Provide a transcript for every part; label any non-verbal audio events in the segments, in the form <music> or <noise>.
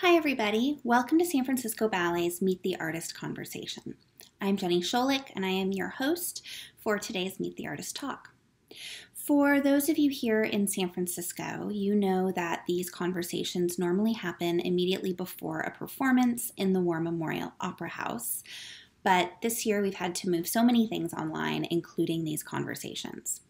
Hi, everybody. Welcome to San Francisco Ballet's Meet the Artist conversation. I'm Jenny Scholich, and I am your host for today's Meet the Artist talk. For those of you here in San Francisco, you know that these conversations normally happen immediately before a performance in the War Memorial Opera House. But this year we've had to move so many things online, including these conversations.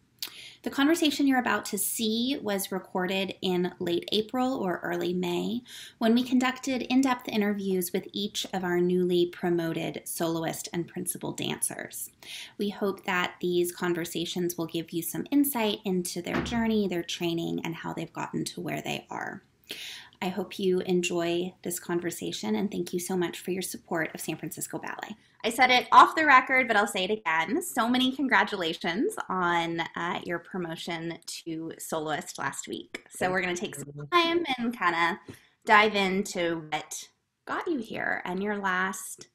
The conversation you're about to see was recorded in late April or early May when we conducted in depth interviews with each of our newly promoted soloist and principal dancers. We hope that these conversations will give you some insight into their journey, their training, and how they've gotten to where they are. I hope you enjoy this conversation and thank you so much for your support of San Francisco Ballet. I said it off the record, but I'll say it again. So many congratulations on uh, your promotion to soloist last week. So we're going to take some time and kind of dive into what got you here and your last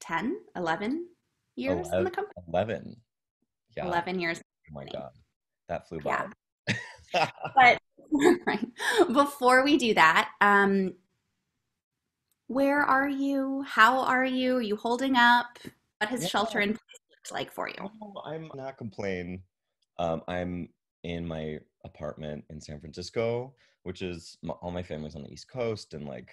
10, 11 years 11, in the company. 11. Yeah. 11 years. Oh my God. That flew by. Yeah. <laughs> but <laughs> right. before we do that, um, where are you? How are you? Are you holding up? What has Yeah. shelter in place looked like for you? Oh, I'm not complaining. Um, I'm in my apartment in San Francisco, which is m- all my family's on the East Coast, and like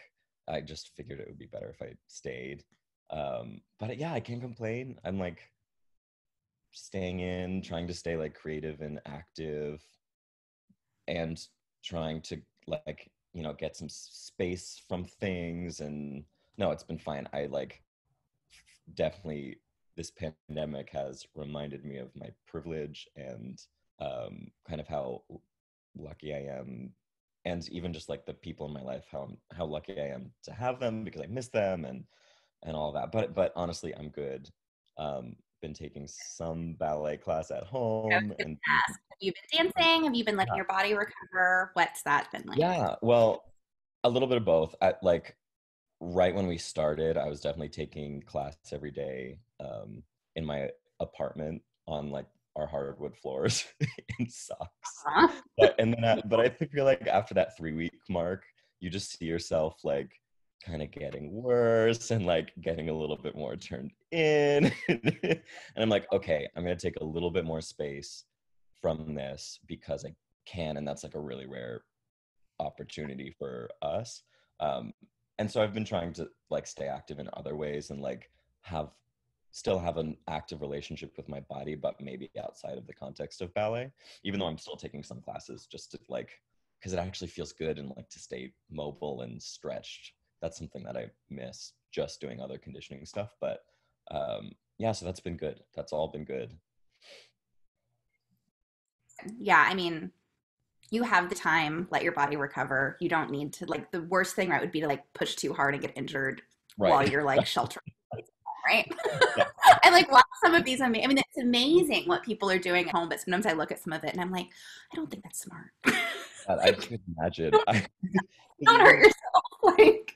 I just figured it would be better if I stayed. Um, but yeah, I can't complain. I'm like staying in, trying to stay like creative and active, and trying to like you know get some space from things. And no, it's been fine. I like definitely this pandemic has reminded me of my privilege and um, kind of how lucky I am, and even just like the people in my life, how how lucky I am to have them because I miss them and and all that. But but honestly, I'm good. Um, been taking some ballet class at home and Ask, have you been dancing? Have you been letting Yeah. your body recover? What's that been like? yeah, well, a little bit of both. At like right when we started, I was definitely taking class every day um, in my apartment on like our hardwood floors <laughs> in socks. Huh? But and then, I, but I feel like after that three week mark, you just see yourself like kind of getting worse and like getting a little bit more turned in. <laughs> and I'm like, okay, I'm gonna take a little bit more space from this because I can, and that's like a really rare opportunity for us. Um, and so I've been trying to like stay active in other ways and like have still have an active relationship with my body, but maybe outside of the context of ballet, even though I'm still taking some classes just to like, because it actually feels good and like to stay mobile and stretched. That's something that I miss just doing other conditioning stuff. But um, yeah, so that's been good. That's all been good. Yeah, I mean, you have the time, let your body recover. You don't need to like the worst thing right would be to like push too hard and get injured while you're like <laughs> sheltering, right? Yeah. <laughs> I like watch some of these. Ama- I mean, it's amazing what people are doing at home, but sometimes I look at some of it and I'm like, I don't think that's smart. God, I could imagine. <laughs> I, don't hurt yourself. Like,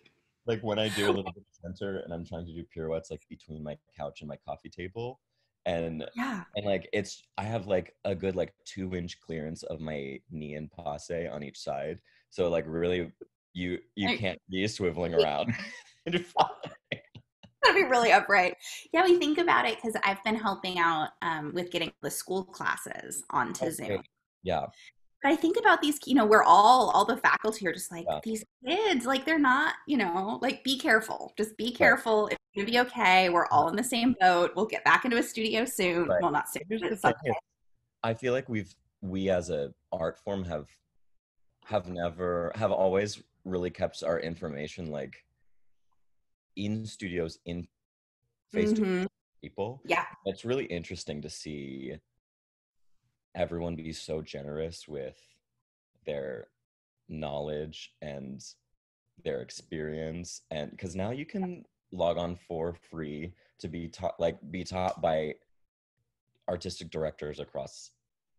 like when I do a little <laughs> bit of center and I'm trying to do pirouettes like between my couch and my coffee table, and yeah, and like it's I have like a good like two inch clearance of my knee and passe on each side, so like really you you Right. can't be swiveling around. <laughs> And <laughs> gotta be really upright. Yeah, we think about it because I've been helping out um, with getting the school classes onto Oh, Zoom. yeah, But I think about these, you know, we're all, all the faculty are just like, these kids, like, they're not, you know, like, be careful. Just be careful. It's going to be okay. We're all in the same boat. We'll get back into a studio soon. Right. Well, not soon. But the some- thing is, I feel like we've we as a art form have have never have always really kept our information like in studios in face to Mhm. people. Yeah. It's really interesting to see everyone be so generous with their knowledge and their experience and because now you can log on for free to be taught like be taught by artistic directors across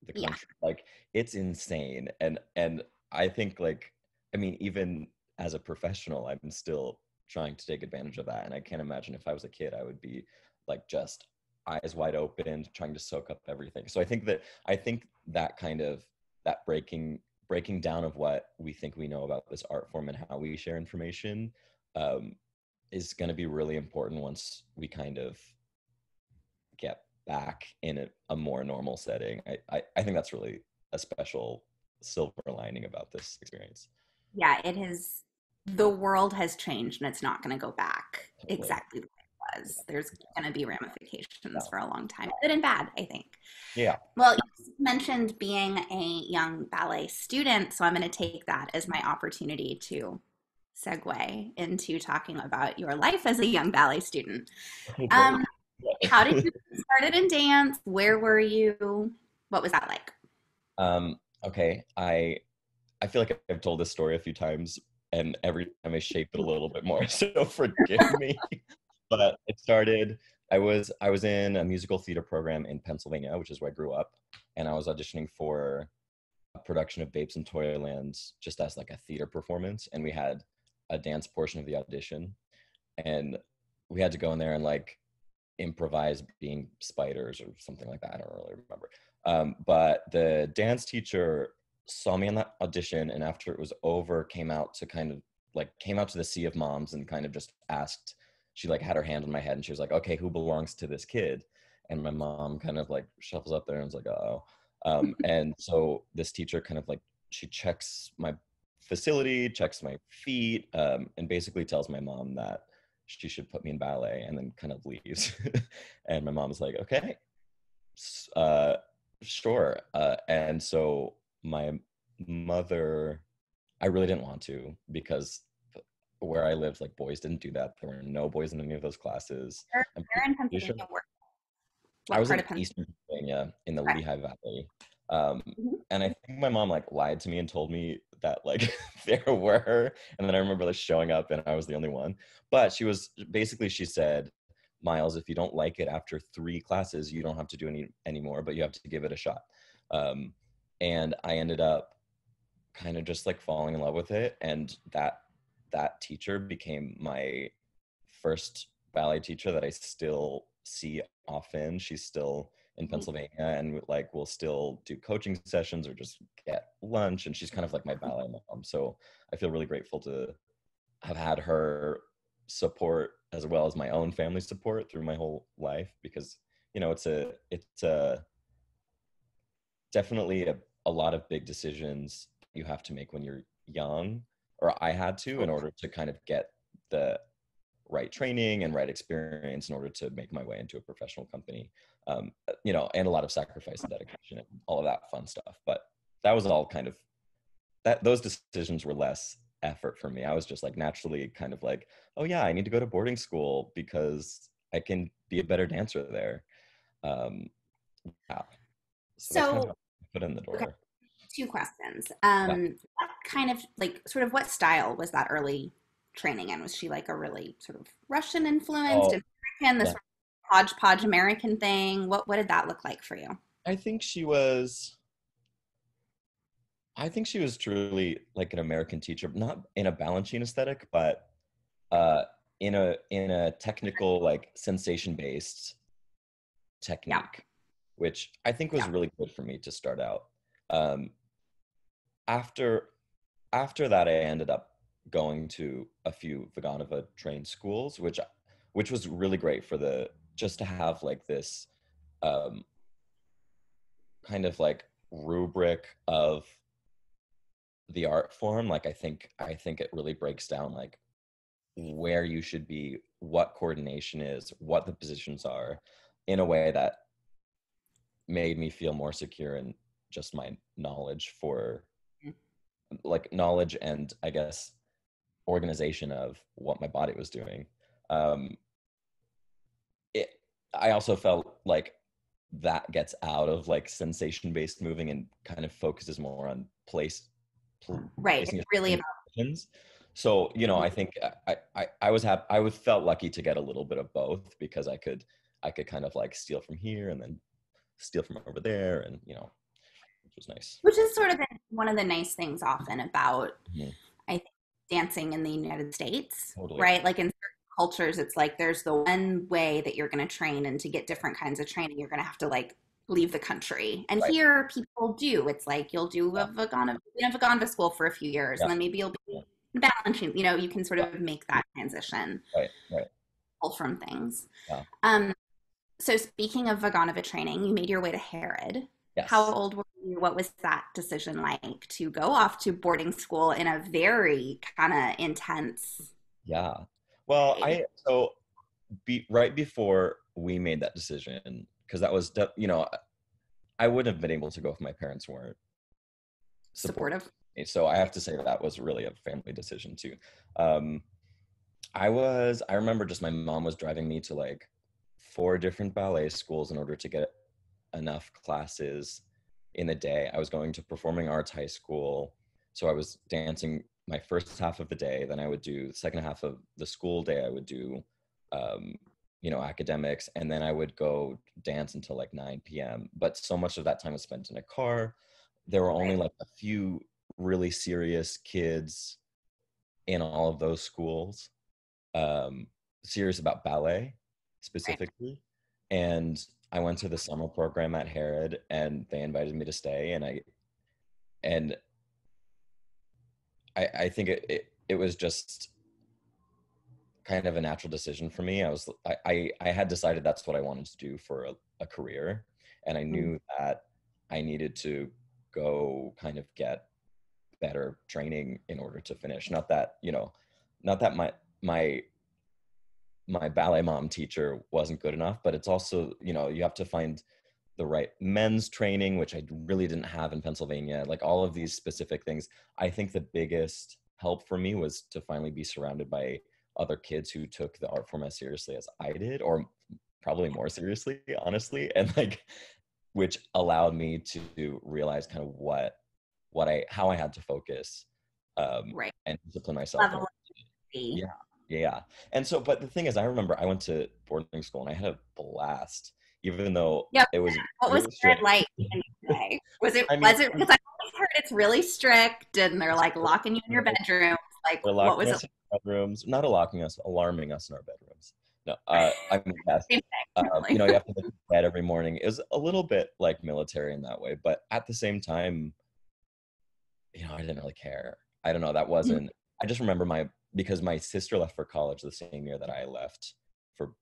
the Yeah. country like it's insane and and i think like i mean even as a professional i'm still trying to take advantage of that and i can't imagine if i was a kid i would be like just eyes wide open trying to soak up everything so i think that i think that kind of that breaking breaking down of what we think we know about this art form and how we share information um, is going to be really important once we kind of get back in a, a more normal setting. I, I, I think that's really a special silver lining about this experience. Yeah, it has. The world has changed, and it's not going to go back exactly the was. There's going to be ramifications for a long time, good and bad, I think. Yeah. Well, you mentioned being a young ballet student, so I'm going to take that as my opportunity to segue into talking about your life as a young ballet student. <laughs> Um, how did you started in dance? Where were you? What was that like? Um, okay, I I feel like I've told this story a few times, and every time I shape it a little bit more. <laughs> So forgive me. But it started. I was I was in a musical theater program in Pennsylvania, which is where I grew up, and I was auditioning for a production of Babes in Toyland just as like a theater performance, and we had a dance portion of the audition, and we had to go in there and like improvise being spiders or something like that. I don't really remember. Um, but the dance teacher saw me in that audition, and after it was over, came out to kind of like came out to the sea of moms and kind of just asked. She like had her hand on my head and she was like, "Okay, who belongs to this kid?" And my mom kind of like shuffles up there and was like, "Oh." Um, <laughs> and so this teacher kind of like she checks my facility, checks my feet, um, and basically tells my mom that she should put me in ballet and then kind of leaves. <laughs> and my mom's like, okay, uh, sure. Uh, and so my mother, I really didn't want to because where I lived, like boys didn't do that. There were no boys in any of those classes. Where, where in Pennsylvania? Sure. I was in Eastern Pennsylvania in the right. Lehigh Valley. Um, mm-hmm. and I think my mom like lied to me and told me that like <laughs> there were, and then I remember like showing up and I was the only one. But she was basically she said, Myles, if you don't like it after three classes, you don't have to do any anymore, but you have to give it a shot. Um, and I ended up kind of just like falling in love with it, and that that teacher became my first ballet teacher that I still see often. She's still in mm-hmm. Pennsylvania and like we'll still do coaching sessions or just get lunch and she's kind of like my mm-hmm. ballet mom. So I feel really grateful to have had her support as well as my own family support through my whole life because you know it's a it's a definitely a, a lot of big decisions you have to make when you're young or I had to in order to kind of get the right training and right experience in order to make my way into a professional company um, you know and a lot of sacrifice and dedication and all of that fun stuff. But that was all kind of that those decisions were less effort for me. I was just like naturally kind of like oh yeah i need to go to boarding school because i can be a better dancer there. Um yeah. So, so kind of put in the door. Okay. two questions. Um yeah. what kind of like sort of what style was that early training in? Was she like a really sort of Russian influenced, oh, American, this yeah. hodgepodge American thing? What what did that look like for you? I think she was. I think she was truly like an American teacher, not in a Balanchine aesthetic, but uh, in a in a technical like sensation based technique, yeah. which I think was yeah. really good for me to start out. Um, after after that, I ended up going to a few Vaganova trained schools, which which was really great for the just to have like this um, kind of like rubric of the art form. Like I think I think it really breaks down like where you should be, what coordination is, what the positions are, in a way that made me feel more secure in just my knowledge for. Like knowledge and I guess organization of what my body was doing. Um, it, I also felt like that gets out of like sensation based moving and kind of focuses more on place. Right. It's really about. So you know, I think I I, I was happy. I was felt lucky to get a little bit of both because I could I could kind of like steal from here and then steal from over there, and you know, was nice. Which is sort of one of the nice things often about mm-hmm. I think dancing in the United States, totally. right? Like in certain cultures, it's like there's the one way that you're going to train, and to get different kinds of training, you're going to have to like leave the country. And Right. here people do. It's like you'll do Yeah. a Vaganova, you know, Vaganova school for a few years, Yeah. and then maybe you'll be in Balanchine. You know, you can sort of make that transition Right. Right. pull from things. Yeah. Um, so speaking of Vaganova training, you made your way to Harid. Yes. How old were you? What was that decision like to go off to boarding school in a very kind of intense? Yeah. Well, I so be right before we made that decision because that was de- you know I wouldn't have been able to go if my parents weren't supportive. Supportive. So I have to say that was really a family decision too. Um, I was I remember just my mom was driving me to like four different ballet schools in order to get enough classes in the day. I was going to performing arts high school, so I was dancing my first half of the day. Then I would do the second half of the school day. I would do, um, you know, academics, and then I would go dance until like 9 p.m. But so much of that time was spent in a car. There were only like a few really serious kids in all of those schools, um, serious about ballet specifically. And I went to the summer program at Harid, and they invited me to stay, and I, and I, I think it, it, it was just kind of a natural decision for me. I was, I, I, I had decided that's what I wanted to do for a, a career, and I mm-hmm. knew that I needed to go kind of get better training in order to finish. Not that you know, not that my my my ballet mom teacher wasn't good enough, but it's also you know you have to find the right men's training, which I really didn't have in Pennsylvania. Like all of these specific things, I think the biggest help for me was to finally be surrounded by other kids who took the art form as seriously as I did, or probably more seriously, honestly, <laughs> and like which allowed me to realize kind of what what I how I had to focus um, Right. and discipline myself. Yeah. Yeah. And so, but the thing is, I remember I went to boarding school and I had a blast, even though Yep. it was. What was really strict. like in today? Was it <laughs> I mean- was it because I always heard it's really strict and they're like locking you in your bedroom. Like what was it? in our bedrooms, not locking us, alarming us in our bedrooms. No, uh, <laughs> I mean, yes. Same thing, um, you know, you have to go to bed every morning. It was a little bit like military in that way, but at the same time, you know, I didn't really care. I don't know. That wasn't. I just remember my because my sister left for college the same year that I left for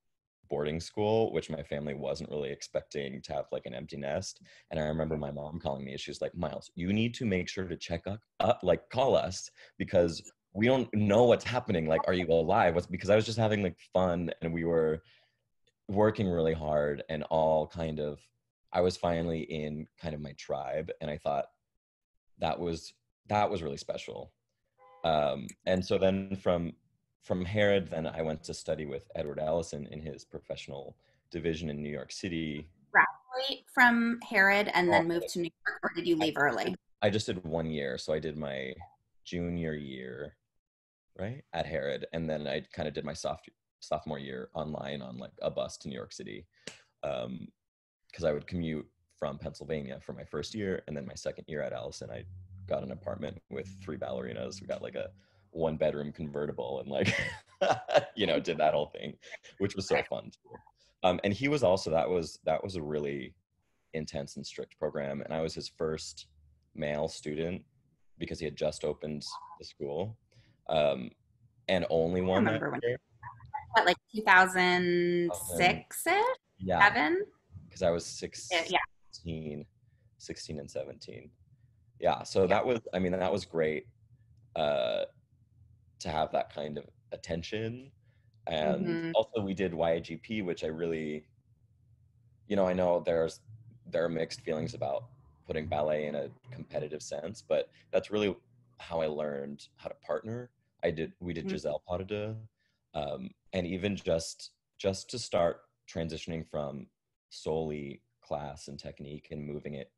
boarding school, which my family wasn't really expecting to have like an empty nest. And I remember my mom calling me. She was like, "Myles, you need to make sure to check up, up like call us because." We don't know what's happening. Like, are you alive? What's because I was just having like fun and we were working really hard and all kind of i was finally in kind of my tribe and i thought that was that was really special um, and so then from from harid then i went to study with edward ellison in his professional division in new york city Graduate from Harid and then moved to New York, or did you leave early? i just did one year so i did my junior year right at harid and then i kind of did my soft, sophomore year online on like a bus to new york city um because i would commute from pennsylvania for my first year and then my second year at ellison i got an apartment with three ballerinas we got like a one bedroom convertible and like <laughs> you know did that whole thing which was so fun um and he was also that was that was a really intense and strict program and i was his first male student because he had just opened the school um and only one that remember when- What, like 2006 ish? yeah Seven? because i was 16 Yeah. 16 and 17 yeah so that was i mean that was great uh to have that kind of attention and Mhm. also we did YAGP which I really you know I know there's there are mixed feelings about putting ballet in a competitive sense but that's really how I learned how to partner I did we did Mhm. Giselle Pas de Deux um, and even just just to start transitioning from solely class and technique and moving it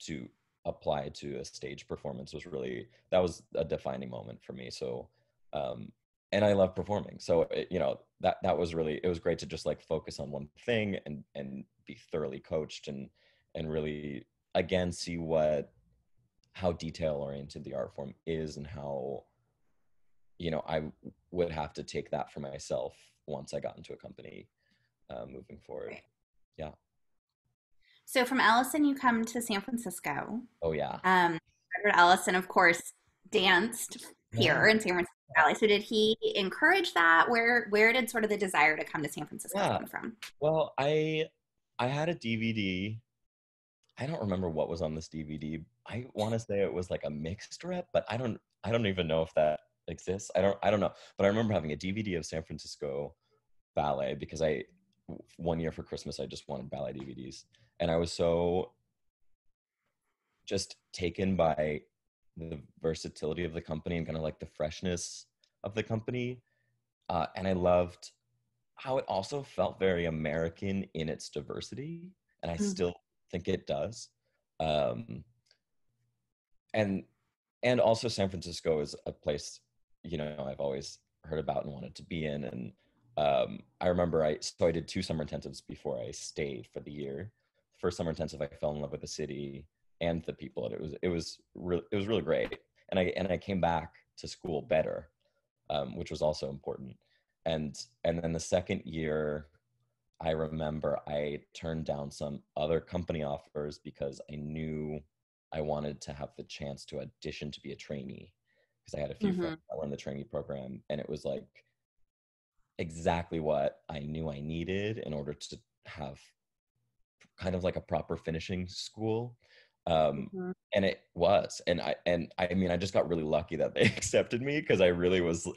to apply to a stage performance was really that was a defining moment for me so um and i love performing so it, you know that that was really it was great to just like focus on one thing and and be thoroughly coached and and really again see what how detail oriented the art form is and how you know i would have to take that for myself once i got into a company uh, moving forward Right. So from Ellison, you come to San Francisco. Oh yeah. Um, Edward Ellison, of course, danced here Yeah. in San Francisco Ballet. So did he encourage that? Where where did sort of the desire to come to San Francisco Yeah. come from? Well, I I had a DVD. I don't remember what was on this DVD. I want to say it was like a mixed rep, but I don't I don't even know if that exists. I don't I don't know. But I remember having a DVD of San Francisco ballet because I one year for Christmas I just wanted ballet DVDs and I was so just taken by the versatility of the company and kind of like the freshness of the company uh, and I loved how it also felt very American in its diversity, and I Mhm. still think it does. Um, and and also San Francisco is a place you know I've always heard about and wanted to be in. And um, I remember I so I did two summer intensives before I stayed for the year. First summer intensive, I fell in love with the city and the people, and it was it was really it was really great. And I and I came back to school better, um, which was also important and and then the second year i remember i turned down some other company offers because i knew i wanted to have the chance to audition to be a trainee because i had a few Mhm. friends that were in the trainee program and it was like exactly what i knew i needed in order to have kind of like a proper finishing school um Mhm. and it was and i and i mean i just got really lucky that they <laughs> accepted me because i really was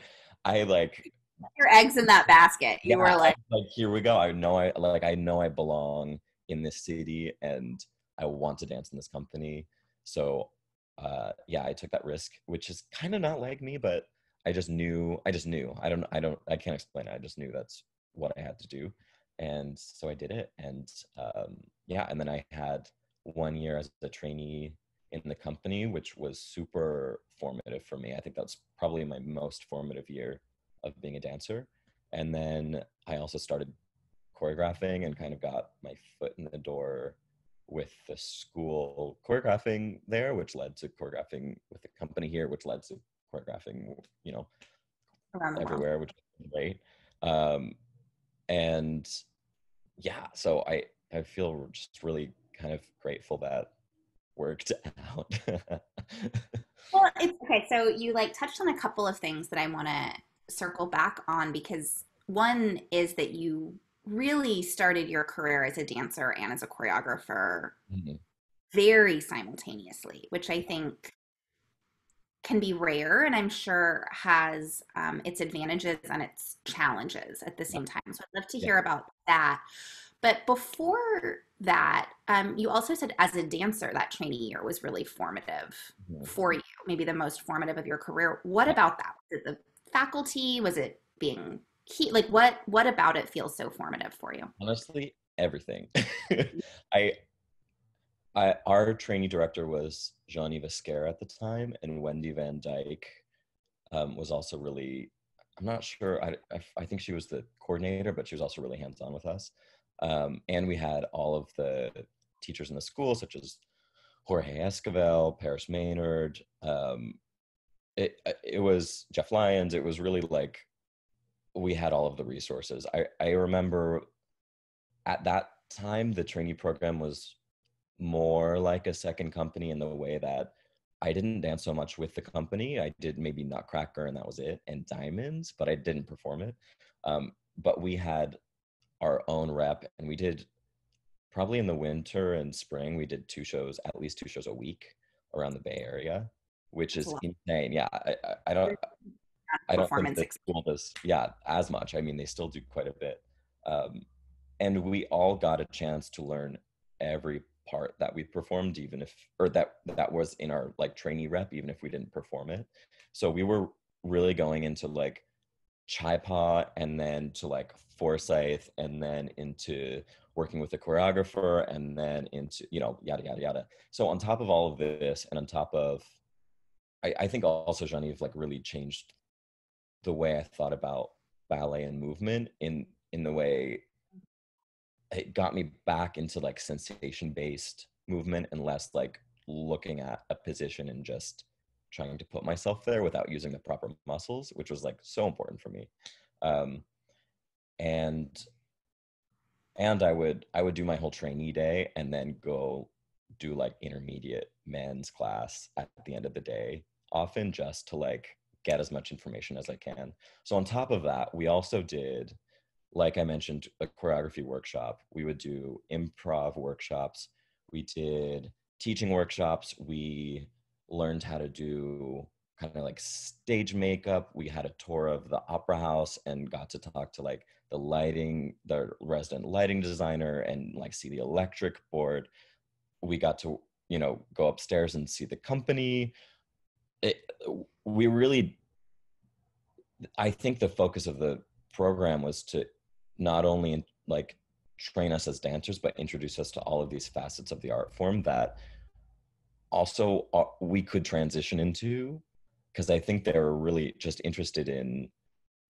i like Your eggs in that basket. You yeah, were like, like here we go. I know I like I know I belong in this city and I want to dance in this company. So uh yeah, I took that risk, which is kind of not like me, but I just knew I just knew. I don't I don't I can't explain it. I just knew that's what I had to do. And so I did it. And um yeah, and then I had one year as a trainee in the company, which was super formative for me. I think that's probably my most formative year of being a dancer and then I also started choreographing and kind of got my foot in the door with the school choreographing there, which led to choreographing with the company here, which led to choreographing, you know, everywhere, which was great. Um, and yeah, so I I feel just really kind of grateful that worked <laughs> out. Well, it's okay. So you like touched on a couple of things that I want to circle back on because one is that you really started your career as a dancer and as a choreographer Mhm. very simultaneously, which I think can be rare and I'm sure has um, its advantages and its challenges at the same time. So I'd love to hear about that. But before that, um, you also said as a dancer, that trainee year was really formative Mhm. for you, maybe the most formative of your career. What about that? Was it the faculty? Was it being key? Like what what about it feels so formative for you? Honestly, everything. <laughs> I, I, our trainee director was Jean-Yves at the time, and Wendy Van Dyke um, was also really. I'm not sure. I, I, I think she was the coordinator, but she was also really hands-on with us. Um, and we had all of the teachers in the school, such as Jorge Esquivel, Patrick Armand. Um, it it was Jeff Lyons. It was really like we had all of the resources. I I remember at that time the trainee program was more like a second company in the way that I didn't dance so much with the company. I did maybe Nutcracker and that was it, and Diamonds, but I didn't perform it. Um, but we had our own rep, and we did probably in the winter and spring. We did two shows, at least two shows a week around the Bay Area, which That's is insane. Yeah, I, I, I don't. I don't think Performance the ex- school does, yeah, as much. I mean, they still do quite a bit. Um, and we all got a chance to learn every part that we performed, even if, or that that was in our like trainee rep, even if we didn't perform it. So we were really going into like Tchai Pas and then to like Forsythe and then into working with a choreographer and then into, you know, yada, yada, yada. So on top of all of this and on top of, I, I think also Jean-Yves like really changed the way I thought about ballet and movement in in the way it got me back into like sensation based movement and less like looking at a position and just trying to put myself there without using the proper muscles, which was like so important for me. Um, and and I would I would do my whole trainee day and then go do like intermediate men's class at the end of the day, often just to like get as much information as I can. So on top of that, we also did, like I mentioned, a choreography workshop. We would do improv workshops. We did teaching workshops. We learned how to do kind of like stage makeup. We had a tour of the opera house and got to talk to like the lighting, the resident lighting designer and like see the electric board. We got to, you know, go upstairs and see the company. It, we really, I think the focus of the program was to not only like train us as dancers, but introduce us to all of these facets of the art form that also we could transition into because I think they're really just interested in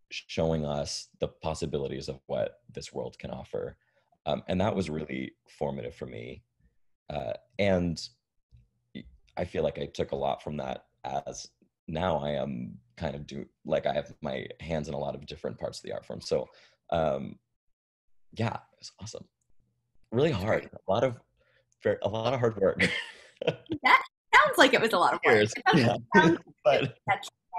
showing us the possibilities of what this world can offer. Um, and that was really formative for me. Uh, and I feel like I took a lot from that as now I am kind of do like I have my hands in a lot of different parts of the art form. So um, yeah, it's awesome. Really hard. A lot of very, a lot of hard work. <laughs> that sounds like it was a lot of work. Yeah. <laughs> but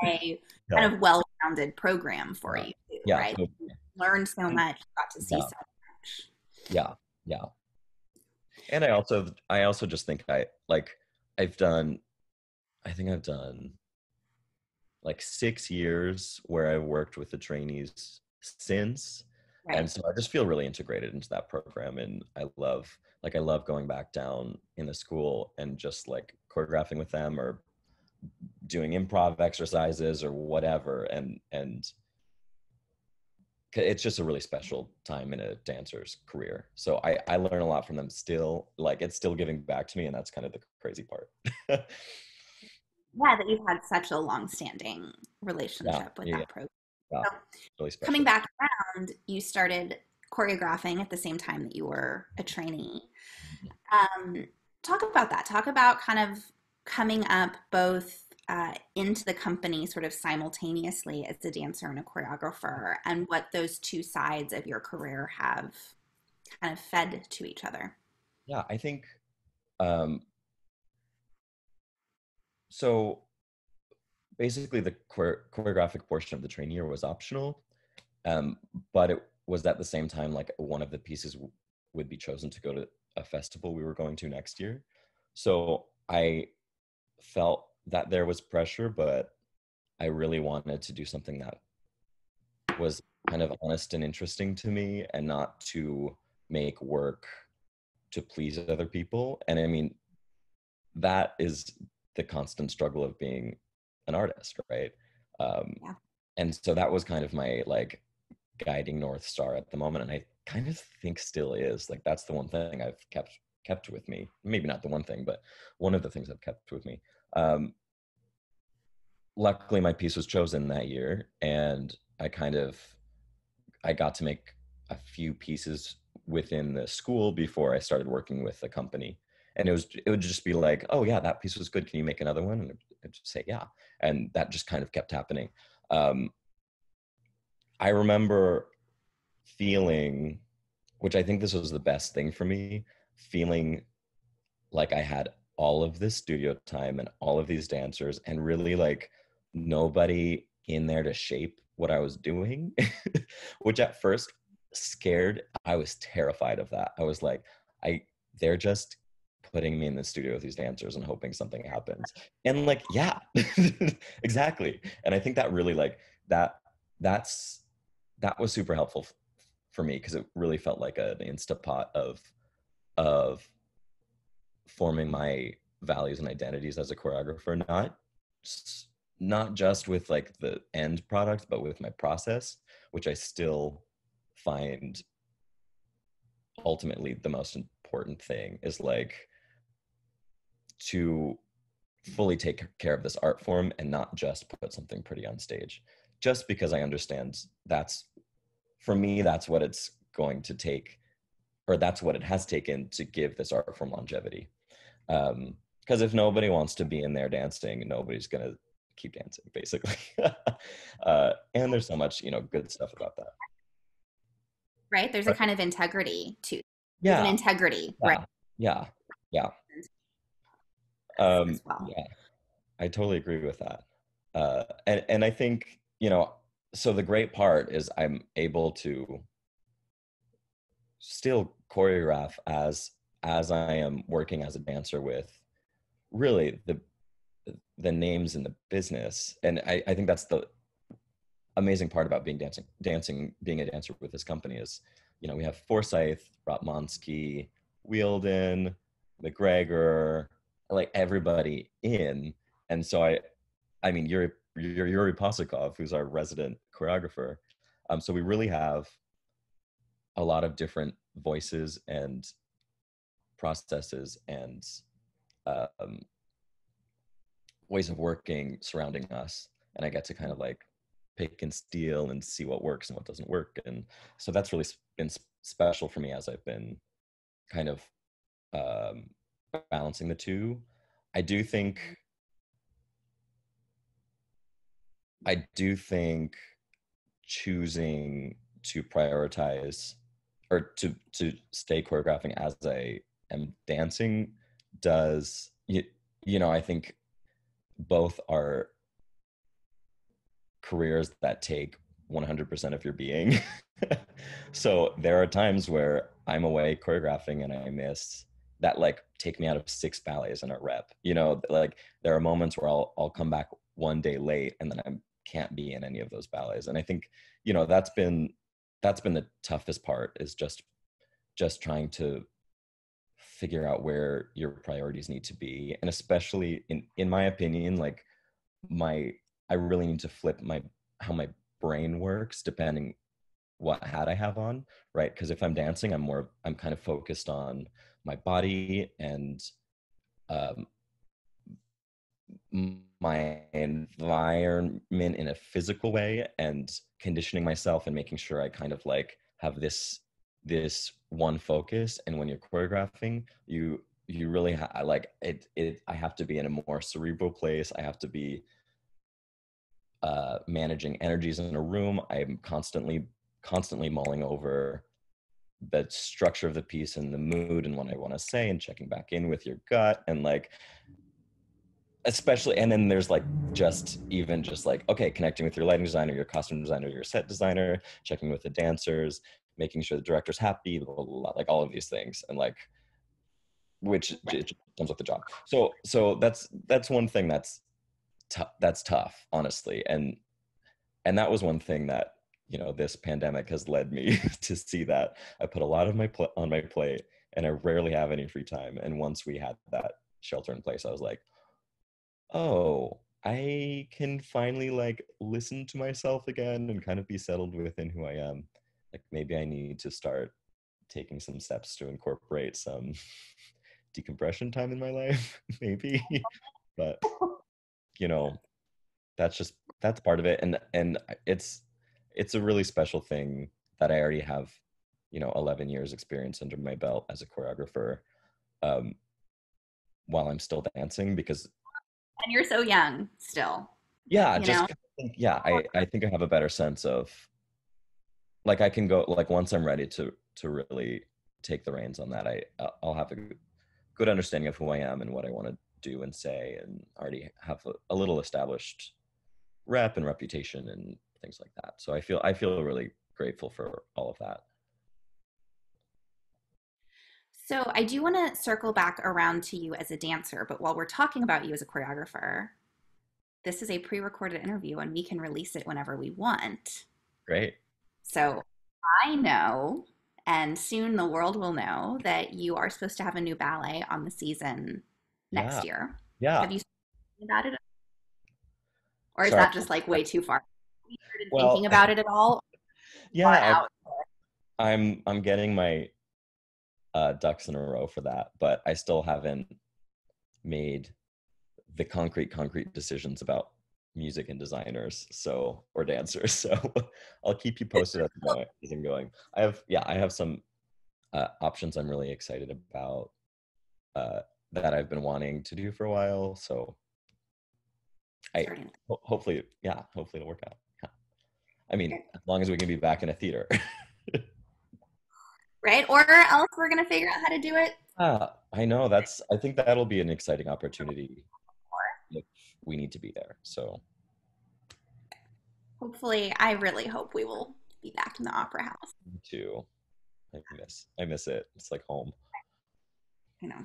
a kind of well-rounded program for you, yeah, right? So, Learned so much, got to see yeah. so much. Yeah, yeah. And I also, I also just think I like, I've done, I think I've done like six years where I've worked with the trainees since. Right. And so I just feel really integrated into that program. And I love, like, I love going back down in the school and just like choreographing with them or doing improv exercises or whatever and and it's just a really special time in a dancer's career so i i learn a lot from them still like it's still giving back to me and that's kind of the crazy part <laughs> yeah that you've had such a long-standing relationship yeah, with yeah, that program yeah, so really coming back around you started choreographing at the same time that you were a trainee mm-hmm. um, talk about that talk about kind of coming up both uh, into the company sort of simultaneously as a dancer and a choreographer, and what those two sides of your career have kind of fed to each other. Yeah, I think um, so. Basically, the choreographic portion of the train year was optional, um, but it was at the same time like one of the pieces w- would be chosen to go to a festival we were going to next year. So I felt that there was pressure, but I really wanted to do something that was kind of honest and interesting to me and not to make work to please other people. And I mean, that is the constant struggle of being an artist, right? Um, yeah. And so that was kind of my like guiding north star at the moment, and I kind of think still is like that's the one thing I've kept kept with me. Maybe not the one thing, but one of the things I've kept with me. Um, luckily, my piece was chosen that year, and I kind of I got to make a few pieces within the school before I started working with the company. And it was it would just be like, oh yeah, that piece was good. Can you make another one? And Just say yeah, and that just kind of kept happening. Um, I remember feeling, which I think this was the best thing for me, feeling like I had all of this studio time and all of these dancers and really like nobody in there to shape what I was doing, <laughs> which at first scared. I was terrified of that. I was like, I they're just putting me in the studio with these dancers and hoping something happens. <laughs> And like, yeah, <laughs> exactly. And I think that really like that that's that was super helpful f- for me because it really felt like an instapot of of forming my values and identities as a choreographer not not just with like the end product but with my process which i still find ultimately the most important thing is like to fully take care of this art form and not just put something pretty on stage. Just because i understand that's for me that's what it's going to take or that's what it has taken to give this art form longevity. Because um, if nobody wants to be in there dancing nobody's going to keep dancing basically. <laughs> Uh, and there's so much you know good stuff about that. Right? There's a kind of integrity to yeah an integrity, yeah, right? Yeah, yeah. Um, well. yeah, I totally agree with that. Uh, and and I think you know, so the great part is I'm able to still choreograph as as I am working as a dancer with really the the names in the business, and I, I think that's the amazing part about being dancing dancing being a dancer with this company is you know we have Forsythe, Ratmansky Wheeldon, McGregor, like everybody in, and so I, I mean Yuri you're Yuri Possokhov, who's our resident choreographer, um, so we really have a lot of different voices and processes and um, ways of working surrounding us and i get to kind of like pick and steal and see what works and what doesn't work and so that's really been special for me as i've been kind of um, balancing the two i do think mm-hmm. i do think choosing to prioritize or to to stay choreographing as i am dancing does you, you know i think both are careers that take 100% of your being. <laughs> so there are times where I'm away choreographing and I miss that like take me out of six ballets in a rep. You know, like there are moments where I'll I'll come back one day late and then I can't be in any of those ballets. And I think, you know, that's been that's been the toughest part is just just trying to figure out where your priorities need to be and especially in in my opinion like my i really need to flip my how my brain works depending what hat i have on right because if i'm dancing i'm more i'm kind of focused on my body and um my environment in a physical way and conditioning myself and making sure i kind of like have this this one focus. And when you're choreographing you you really ha- like it it i have to be in a more cerebral place. I have to be uh managing energies in a room. I'm constantly constantly mulling over the structure of the piece and the mood and what i want to say and checking back in with your gut and like especially and then there's like just even just like okay connecting with your lighting designer your costume designer your set designer checking with the dancers making sure the director's happy, blah, blah, blah, like all of these things, and like which right. comes with the job. So so that's that's one thing that's tough. That's tough, honestly, and and that was one thing that you know this pandemic has led me <laughs> to see that I put a lot of my pl- on my plate, and I rarely have any free time. And once we had that shelter in place, I was like, oh. I can finally like listen to myself again and kind of be settled within who I am like maybe I need to start taking some steps to incorporate some <laughs> decompression time in my life, <laughs> maybe. but you know, that's just that's part of it, and and it's it's a really special thing that I already have, you know, 11 years experience under my belt as a choreographer, um, while I'm still dancing because. And you're so young still. Yeah, just yeah. I I think I have a better sense of like I can go like once I'm ready to to really take the reins on that, I I'll have a good understanding of who I am and what I want to do and say, and already have a, a little established rep and reputation and things like that. So I feel I feel really grateful for all of that. So I do want to circle back around to you as a dancer, but while we're talking about you as a choreographer, this is a pre-recorded interview and we can release it whenever we want. Great. So I know, and soon the world will know that you are supposed to have a new ballet on the season next yeah. year. Yeah. Have you about it? Or is Sorry. that just like way too far? Have you started well, thinking about it at all? <laughs> Yeah. I'm I'm getting my uh, ducks in a row for that, but I still haven't made the concrete concrete decisions about music and designers so or dancers <laughs> so i'll keep you posted as i'm going i have yeah i have some uh, options i'm really excited about uh, that i've been wanting to do for a while so i ho- hopefully yeah hopefully it'll work out. I mean as long as we can be back in a theater <laughs> right? Or else we're gonna figure out how to do it. Ah, I know. That's. I think that'll be an exciting opportunity. We need to be there, so hopefully, I really hope we will be back in the opera house. Me too. I miss. I miss it. It's like home. I know.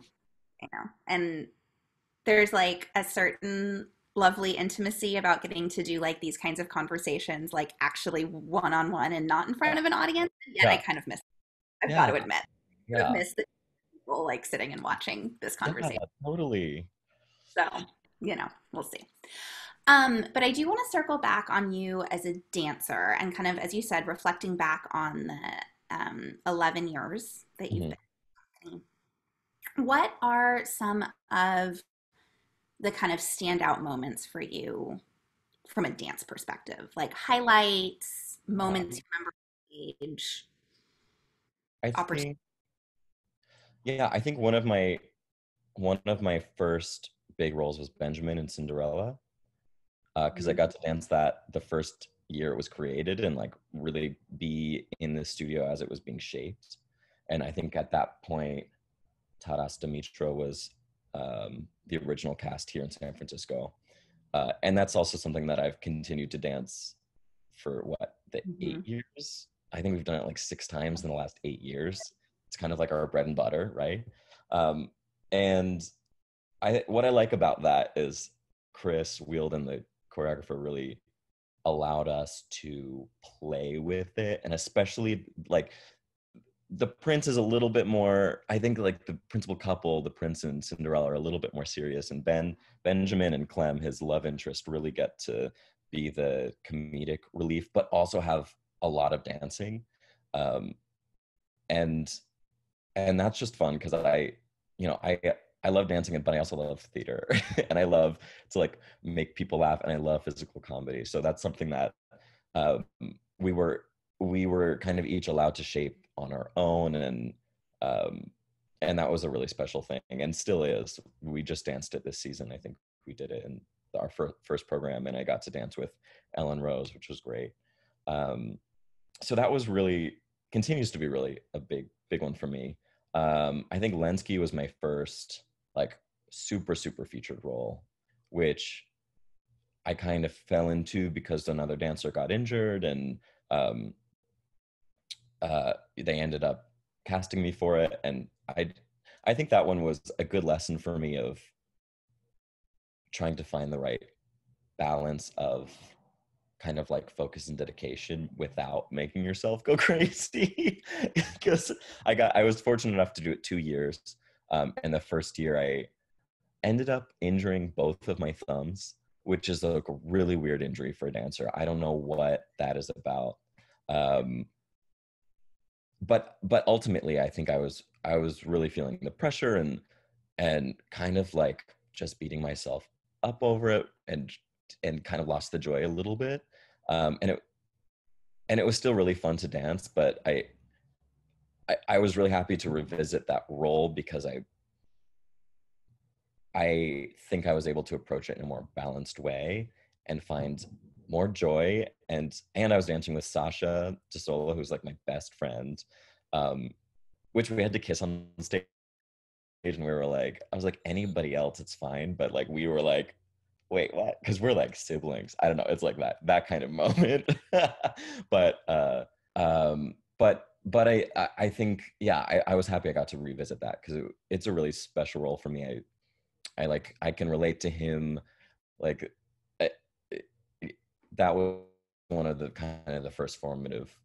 I know. And there's like a certain lovely intimacy about getting to do like these kinds of conversations, like actually one on one and not in front of an audience. And yet yeah. I kind of miss. It. I've yeah. got to admit, yeah. I've missed the people like sitting and watching this conversation. Totally. So you know, we'll see. Um, but I do want to circle back on you as a dancer and kind of, as you said, reflecting back on the um, 11 years that you've mm-hmm. been. What are some of the kind of standout moments for you from a dance perspective? Like highlights, moments um, you remember age, I think, yeah, I think one of my one of my first big roles was Benjamin and Cinderella because uh, I mm-hmm. got to dance that the first year it was created and like really be in the studio as it was being shaped. And I think at that point, Taras Domitro was um, the original cast here in San Francisco. Uh, and that's also something that I've continued to dance for what, the mm-hmm. eight years? I think we've done it like six times in the last eight years. It's kind of like our bread and butter, right? Um, and I what I like about that is Chris Wheeldon, the choreographer, really allowed us to play with it, and especially like the prince is a little bit more i think like the principal couple the prince and cinderella are a little bit more serious and ben benjamin and clem his love interest really get to be the comedic relief but also have a lot of dancing um and and that's just fun because i you know i I love dancing, and but I also love theater, <laughs> and I love to like make people laugh, and I love physical comedy. So that's something that um, we were we were kind of each allowed to shape on our own, and um, and that was a really special thing, and still is. We just danced it this season. I think we did it in our fir- first program, and I got to dance with Ellen Rose, which was great. Um, so that was really continues to be really a big big one for me. Um, I think Lenski was my first like super super featured role which i kind of fell into because another dancer got injured and um, uh, they ended up casting me for it and i i think that one was a good lesson for me of trying to find the right balance of kind of like focus and dedication without making yourself go <laughs> crazy because i got i was fortunate enough to do it two years um, and the first year, I ended up injuring both of my thumbs, which is a really weird injury for a dancer. I don't know what that is about. Um, but but ultimately, I think I was I was really feeling the pressure and and kind of like just beating myself up over it and and kind of lost the joy a little bit. Um, and it and it was still really fun to dance, but I I, I was really happy to revisit that role because I I think I was able to approach it in a more balanced way and find more joy and and I was dancing with Sasha DeSola, who's like my best friend, um, which we had to kiss on stage and we were like, I was like, anybody else, it's fine, but like we were like, wait, what? Because we're like siblings. I don't know. It's like that that kind of <laughs> moment. but uh, um, but but I, I think, yeah, I, I was happy I got to revisit that because it, it's a really special role for me. I, I like, I can relate to him. Like, that was one of the kind of the first formative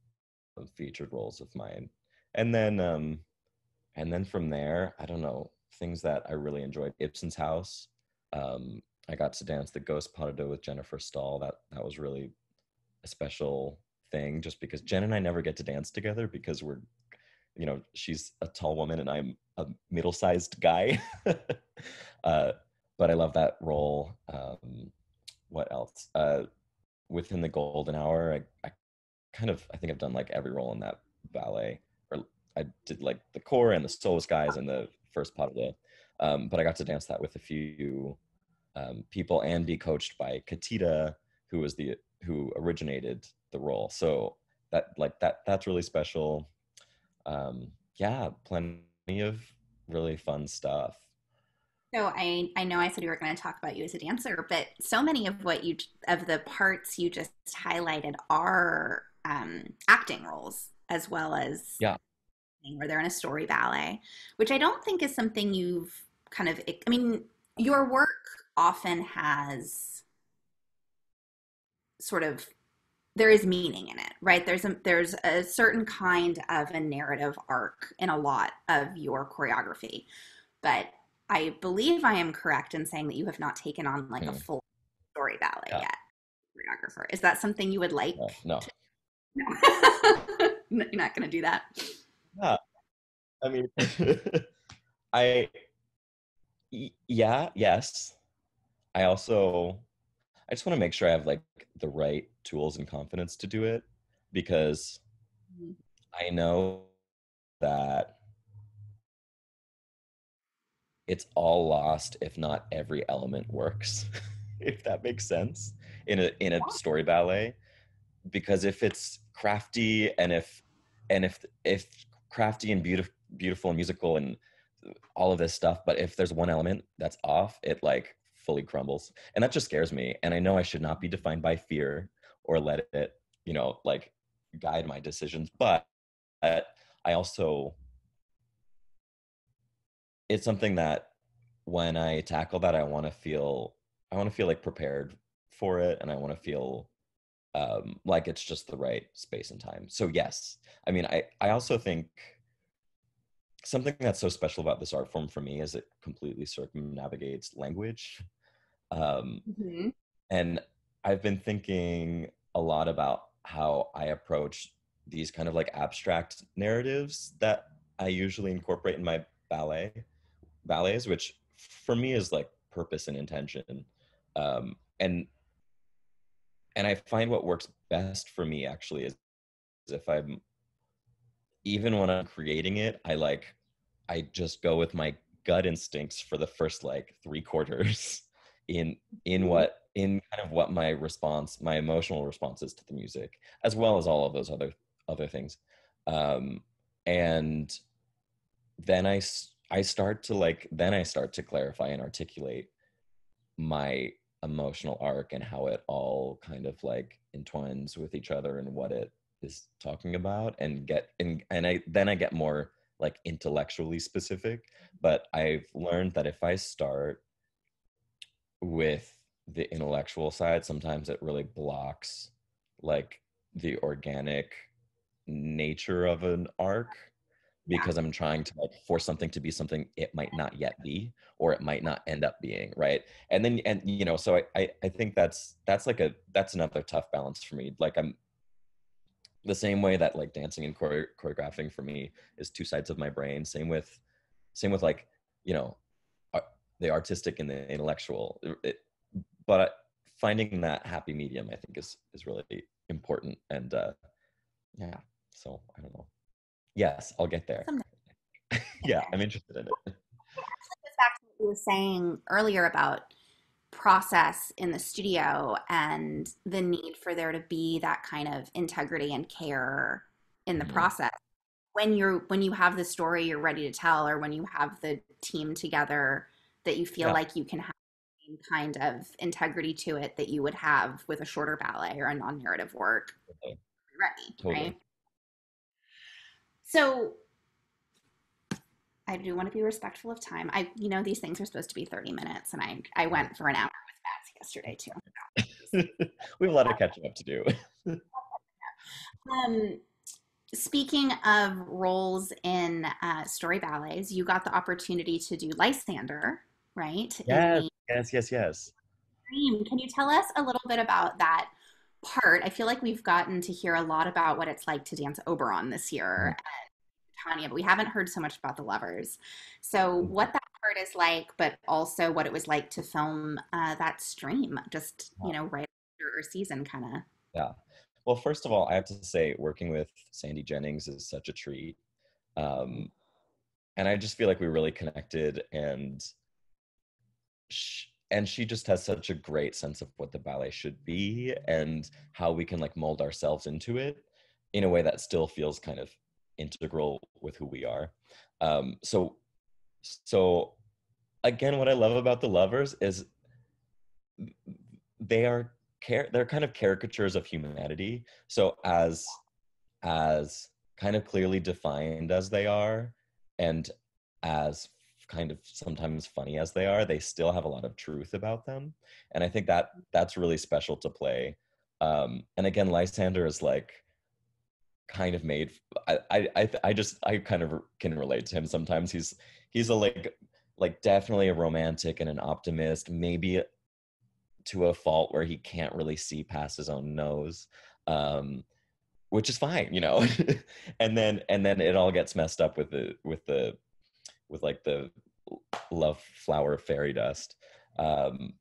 featured roles of mine. And then, um, and then from there, I don't know things that I really enjoyed. Ibsen's House. Um, I got to dance the Ghost Pas de with Jennifer Stahl. That that was really a special thing just because Jen and I never get to dance together because we're, you know, she's a tall woman and I'm a middle sized guy. <laughs> uh, but I love that role. Um, what else? Uh, within the golden hour, I, I kind of, I think I've done like every role in that ballet. Or I did like the corps and the soloist guys and the first pas deux. Um, but I got to dance that with a few um, people and be coached by Katita, who was the who originated the role. So that like that that's really special. Um, yeah, plenty of really fun stuff. So I I know I said we were going to talk about you as a dancer, but so many of what you of the parts you just highlighted are um, acting roles as well as yeah, where they're in a story ballet, which I don't think is something you've kind of. I mean, your work often has sort of there is meaning in it right there's a there's a certain kind of a narrative arc in a lot of your choreography but i believe i am correct in saying that you have not taken on like mm. a hmm. full story ballet yeah. yet choreographer is that something you would like no, to... <laughs> no. you're not going to do that yeah i mean <laughs> i yeah yes i also i just want to make sure i have like the right tools and confidence to do it because mm-hmm. I know that it's all lost if not every element works <laughs> if that makes sense in a in a story ballet. Because if it's crafty and if and if if crafty and beautiful beautiful and musical and all of this stuff but if there's one element that's off it like fully crumbles. And that just scares me. And i know i should not be defined by fear or let it you know like guide my decisions but i also it's something that when i tackle that i want to feel i want to feel like prepared for it and i want to feel um, like it's just the right space and time. So yes. I mean i i also think something that's so special about this art form for me is it completely circumnavigates language um, mm-hmm. and i've been thinking a lot about how I approach these kind of like abstract narratives that I usually incorporate in my ballet ballets, which for me is like purpose and intention. Um, and and I find what works best for me actually is, is if I'm even when I'm creating it, I like I just go with my gut instincts for the first like three quarters <laughs> in in mm-hmm. what in kind of what my response my emotional response is to the music as well as all of those other other things um and then i i start to like then i start to clarify and articulate my emotional arc and how it all kind of like entwines with each other and what it is talking about and get and and i then i get more like intellectually specific. But i've learned that if i start with the intellectual side sometimes it really blocks like the organic nature of an arc because yeah. i'm trying to like force something to be something it might not yet be or it might not end up being right and then and you know so i i, I think that's that's like a that's another tough balance for me like i'm the same way that like dancing and chore- choreographing for me is two sides of my brain same with same with like you know the artistic and the intellectual. It, but finding that happy medium, I think, is is really important. And uh, yeah, so I don't know. Yes, I'll get there. <laughs> yeah, I'm interested in it. Back to what you were saying earlier about process in the studio and the need for there to be that kind of integrity and care in the mm-hmm. process when you're when you have the story you're ready to tell or when you have the team together that you feel yeah. like you can have the same kind of integrity to it that you would have with a shorter ballet or a non-narrative work totally. ready totally. right so I do want to be respectful of time. I, you know, these things are supposed to be 30 minutes, and I, I went for an hour with Bats yesterday too. <laughs> we have a lot of catching up to do. <laughs> um, speaking of roles in uh, story ballets, you got the opportunity to do Lysander, right? Yes, the, yes, yes, yes. Can you tell us a little bit about that part? I feel like we've gotten to hear a lot about what it's like to dance Oberon this year mm-hmm. Tanya, but we haven't heard so much about the lovers. So, mm-hmm. what that part is like, but also what it was like to film uh, that stream, just you know, right after our season, kind of. Yeah. Well, first of all, I have to say, working with Sandy Jennings is such a treat. Um, and I just feel like we really connected and she, and she just has such a great sense of what the ballet should be and how we can like mold ourselves into it in a way that still feels kind of integral with who we are. Um, so, so again, what I love about the lovers is they are care they're kind of caricatures of humanity. So as as kind of clearly defined as they are, and as kind of sometimes funny as they are, they still have a lot of truth about them. And I think that that's really special to play. Um, and again, Lysander is like kind of made. I I I just I kind of can relate to him sometimes. He's he's a like like definitely a romantic and an optimist. Maybe to a fault where he can't really see past his own nose. Um, which is fine, you know. <laughs> and then and then it all gets messed up with the with the with like the love flower fairy dust. Um,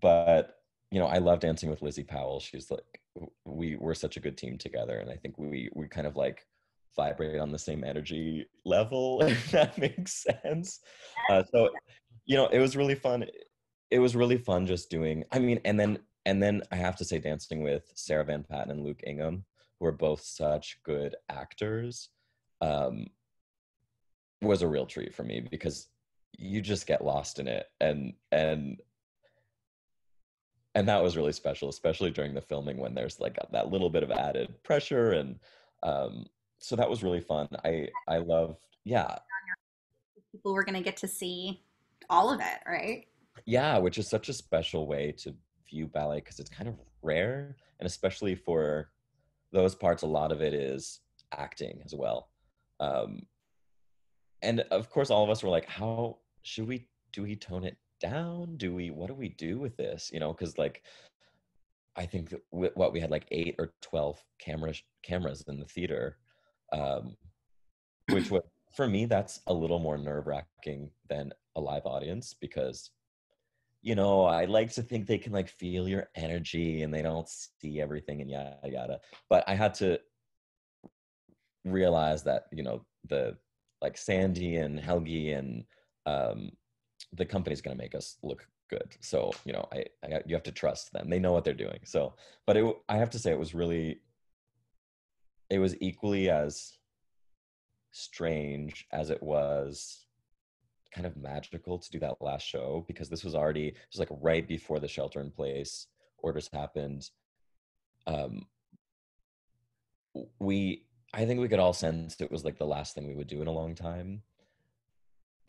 but you know, I love dancing with Lizzie Powell. She's like we we're such a good team together, and I think we we kind of like vibrate on the same energy level. <laughs> If that makes sense. Uh, so you know, it was really fun. It was really fun just doing. I mean, and then and then I have to say, dancing with Sarah Van Patten and Luke Ingham, who are both such good actors. Um, was a real treat for me because you just get lost in it. And and and that was really special especially during the filming when there's like that little bit of added pressure and um so that was really fun. I i loved yeah. People were going to get to see all of it right? Yeah which is such a special way to view ballet because it's kind of rare and especially for those parts a lot of it is acting as well. Um and of course all of us were like how should we do we tone it down? Do we what do we do with this? You know because like i think that what we had like eight or 12 cameras cameras in the theater um which was for me that's a little more nerve wracking than a live audience because you know i like to think they can like feel your energy and they don't see everything and yada yada but i had to realize that you know the like Sandy and Helgi and um, the company's going to make us look good. So you know, I, I, you have to trust them. They know what they're doing. So, but it, I have to say, it was really, it was equally as strange as it was kind of magical to do that last show because this was already it was like right before the shelter in place orders happened um we I think we could all sense it was like the last thing we would do in a long time.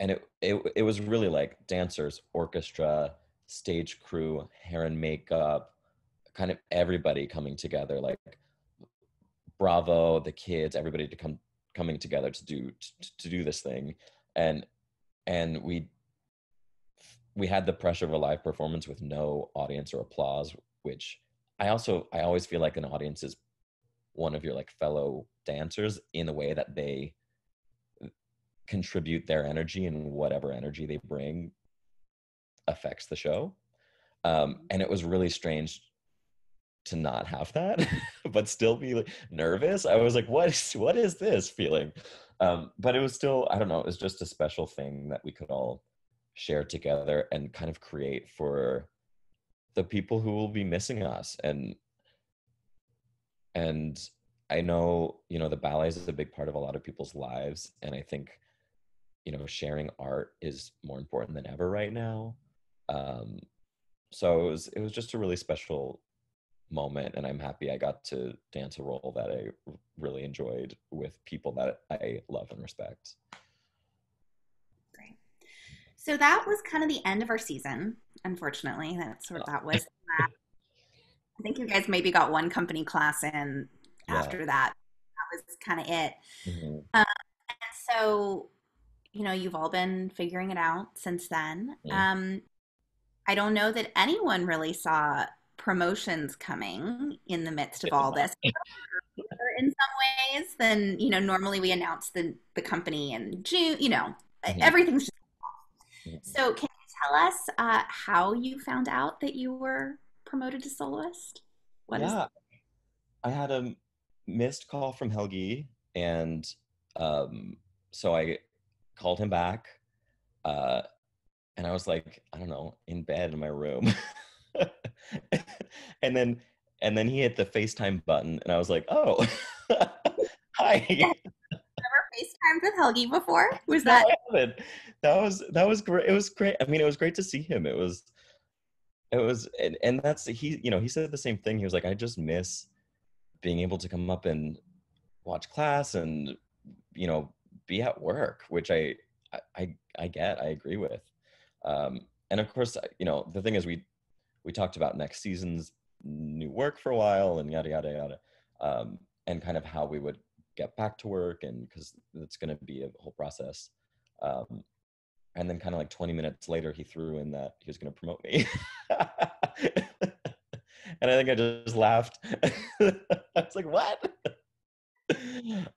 And it it it was really like dancers, orchestra, stage crew, hair and makeup, kind of everybody coming together like bravo the kids everybody to come coming together to do to, to do this thing and and we we had the pressure of a live performance with no audience or applause which i also i always feel like an audience is one of your like fellow dancers in the way that they contribute their energy and whatever energy they bring affects the show. Um, and it was really strange to not have that <laughs> but still be like, nervous. I was like what is what is this feeling? Um, but it was still i don't know it was just a special thing that we could all share together and kind of create for the people who will be missing us. And and I know, you know, the ballet is a big part of a lot of people's lives. And I think, you know, sharing art is more important than ever right now. Um, so it was, it was just a really special moment. And I'm happy I got to dance a role that I really enjoyed with people that I love and respect. Great. So that was kind of the end of our season. Unfortunately, that's what that was. <laughs> I think you guys maybe got one company class in yeah. after that. That was kind of it. Mm-hmm. Um, and so, you know, you've all been figuring it out since then. Mm-hmm. Um, I don't know that anyone really saw promotions coming in the midst of all this. <laughs> in some ways, then you know, normally we announce the the company in June. You know, mm-hmm. everything's just. Mm-hmm. So, can you tell us uh, how you found out that you were promoted to soloist? What yeah, I had a missed call from Helgi, and um, so I called him back, uh, and I was like, I don't know, in bed in my room, <laughs> and then and then he hit the FaceTime button, and I was like, oh, <laughs> hi. <laughs> times with Helgi before? Was that that was that was great. It was great. I mean, it was great to see him. It was it was and, and that's he you know he said the same thing. He was like i just miss being able to come up and watch class and you know be at work which i i i get i agree with. Um and of course you know the thing is we we talked about next season's new work for a while and yada yada yada um and kind of how we would get back to work and because it's going to be a whole process. Um and then kind of like 20 minutes later he threw in that he was going to promote me. <laughs> And i think i just laughed. <laughs> I was like what?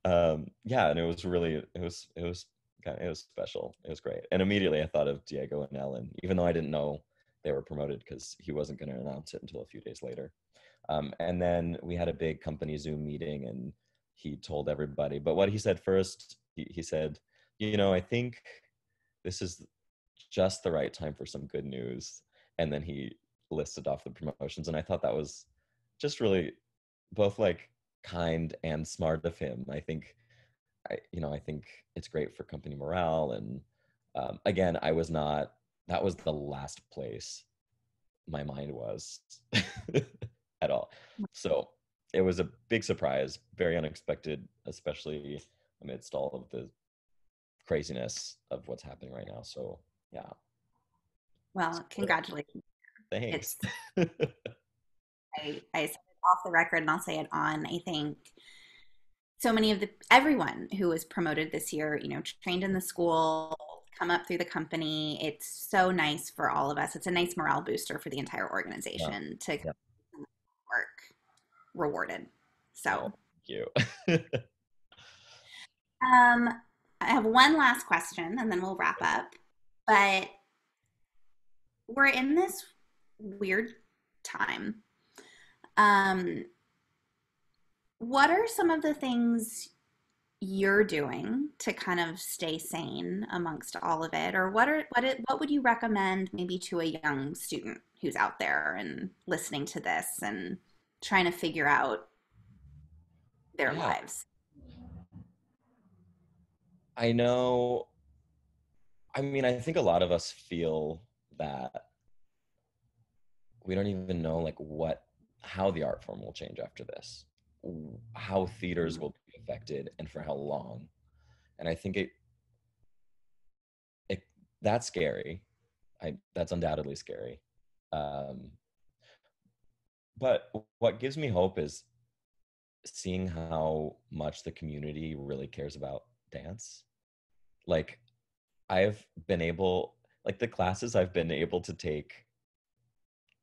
Um yeah and it was really it was it was it was special. It was great. And immediately i thought of diego and ellen even though i didn't know they were promoted because he wasn't going to announce it until a few days later. Um, and then we had a big company zoom meeting and he told everybody but what he said first he, he said you know i think this is just the right time for some good news. And then he listed off the promotions. And I thought that was just really both like kind and smart of him. I think, I, you know, I think it's great for company morale. And um, again, I was not, that was the last place my mind was <laughs> at all. So it was a big surprise, very unexpected, especially amidst all of the craziness of what's happening right now. So yeah. Well, congratulations. Thanks. I, I said it off the record and I'll say it on. I think so many of the everyone who was promoted this year, you know, trained in the school, come up through the company. It's so nice for all of us. It's a nice morale booster for the entire organization yeah. to yeah. work rewarded. So thank you. <laughs> um I have one last question and then we'll wrap up. But we're in this weird time. Um, what are some of the things you're doing to kind of stay sane amongst all of it or what are what it, what would you recommend maybe to a young student who's out there and listening to this and trying to figure out their yeah. lives I know. I mean, I think a lot of us feel that we don't even know like what how the art form will change after this how theaters mm-hmm. will be affected and for how long and i think it it that's scary i that's undoubtedly scary um but what gives me hope is seeing how much the community really cares about dance like I've been able like the classes I've been able to take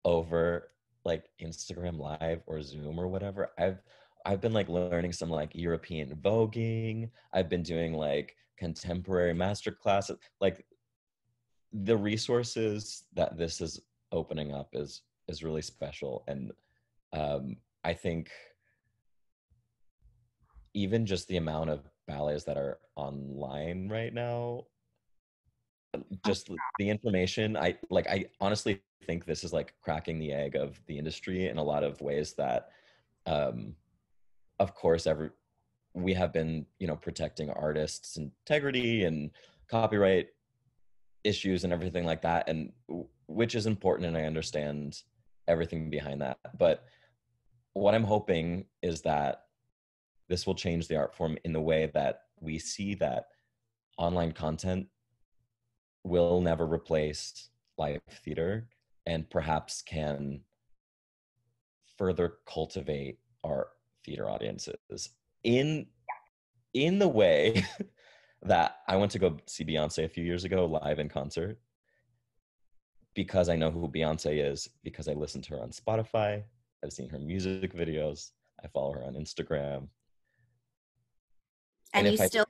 over like Instagram live or Zoom or whatever, I've I've been like learning some like European voguing. I've been doing like contemporary master classes. Like the resources that this is opening up is is really special. And um I think even just the amount of ballets that are online right now. Uh, oh, just the information i like i honestly think this is like cracking the egg of the industry in a lot of ways that um of course every we have been you know protecting artists integrity and copyright issues and everything like that and which is important and i understand everything behind that but what i'm hoping is that this will change the art form in the way that we see that online content will never replace live theater and perhaps can further cultivate our theater audiences. In in the way <laughs> that I went to go see Beyonce a few years ago live in concert because I know who Beyonce is because I listened to her on Spotify, I've seen her music videos, I follow her on Instagram, and, and you still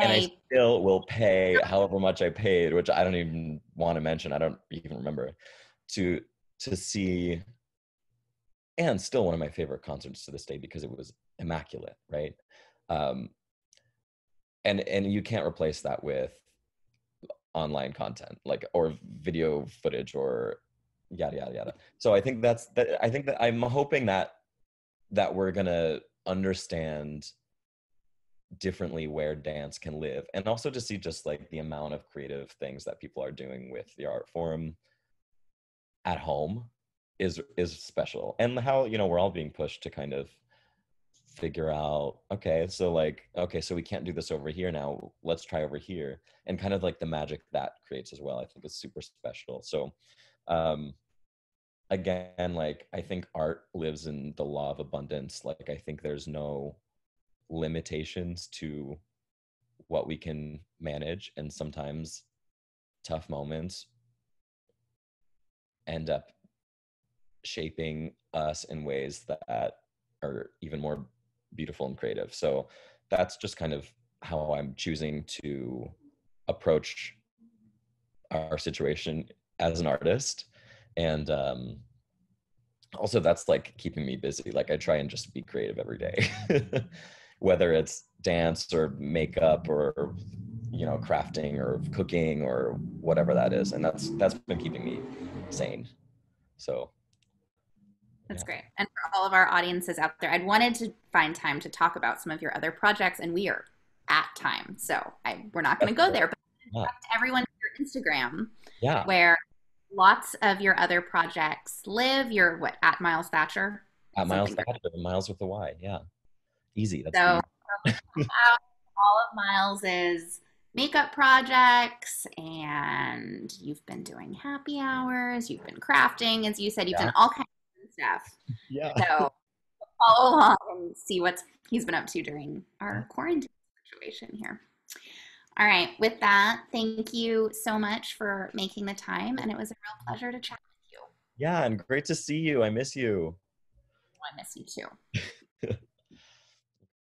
and I still will pay however much I paid, which I don't even want to mention. I don't even remember to to see and still one of my favorite concerts to this day because it was immaculate, right? Um, and and you can't replace that with online content like or video footage or yada yada yada. So I think that's that. I think that I'm hoping that that we're gonna understand differently where dance can live and also to see just like the amount of creative things that people are doing with the art form at home is is special and how you know we're all being pushed to kind of figure out okay so like okay so we can't do this over here now let's try over here and kind of like the magic that creates as well i think is super special so um again like i think art lives in the law of abundance like i think there's no limitations to what we can manage and sometimes tough moments end up shaping us in ways that are even more beautiful and creative. So that's just kind of how I'm choosing to approach our situation as an artist. And um, also, that's like keeping me busy. Like, I try and just be creative every day, <laughs> whether it's dance or makeup or you know crafting or cooking or whatever that is and that's that's been keeping me sane so that's yeah. great. And for all of our audiences out there, I'd wanted to find time to talk about some of your other projects, and we are at time. So I, we're not going to go there, but yeah. everyone your Instagram, yeah. where lots of your other projects live. You're what, at Myles Thatcher? At Myles Thatcher, Miles with a y Yeah. Easy. That's so, easy. <laughs> all of Myles's makeup projects and you've been doing happy hours, you've been crafting, as you said, you've yeah. done all kinds of stuff. <laughs> Yeah. So follow along and see what he's been up to during our quarantine situation here. All right. With that, thank you so much for making the time. And it was a real pleasure to chat with you. Yeah. And great to see you. I miss you. Oh, I miss you too. <laughs>